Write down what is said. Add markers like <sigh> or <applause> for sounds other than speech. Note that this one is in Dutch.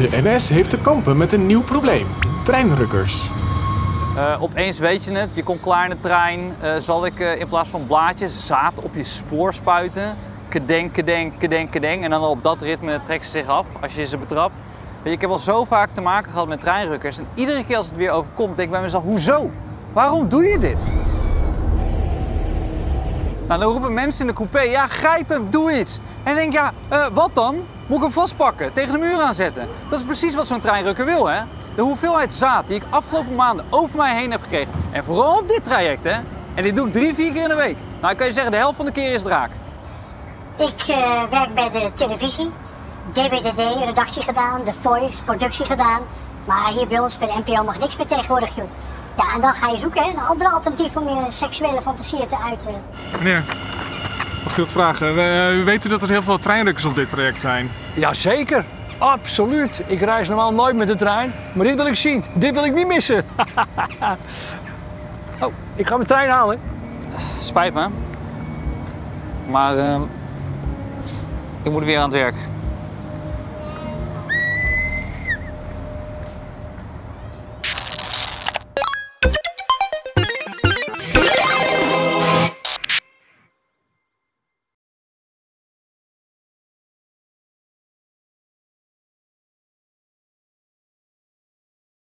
De NS heeft te kampen met een nieuw probleem: treinrukkers. Uh, opeens weet je het, je komt klaar in de trein. Uh, zal ik uh, in plaats van blaadjes zaad op je spoor spuiten? Kedeng, kedeng, kedeng, kedeng. En dan op dat ritme trekken ze zich af als je ze betrapt. Weet ik heb al zo vaak te maken gehad met treinrukkers. En iedere keer als het weer overkomt, denk ik bij mezelf: hoezo? Waarom doe je dit? Nou, dan roepen mensen in de coupé: ja, grijp hem, doe iets. En denk: ja, wat dan? Moet ik hem vastpakken, tegen de muur aanzetten? Dat is precies wat zo'n treinrukker wil, hè? De hoeveelheid zaad die ik afgelopen maanden over mij heen heb gekregen. En vooral op dit traject, hè? En dit doe ik drie, vier keer in de week. Nou, ik kan je zeggen, de helft van de keer is het raak. Ik uh, werk bij de televisie. DWDD, redactie gedaan. The Voice, productie gedaan. Maar hier bij ons, bij de NPO, mag niks meer tegenwoordig, joh. Ja, en dan ga je zoeken, hè? Een andere alternatief om je seksuele fantasieën te uiten. Meneer, mag je wat vragen? We, uh, weten dat er heel veel treinrukkers op dit traject zijn? Jazeker. Absoluut. Ik reis normaal nooit met de trein, maar dit wil ik zien. Dit wil ik niet missen. <laughs> oh, ik ga mijn trein halen. Spijt me. Maar uh, ik moet weer aan het werk.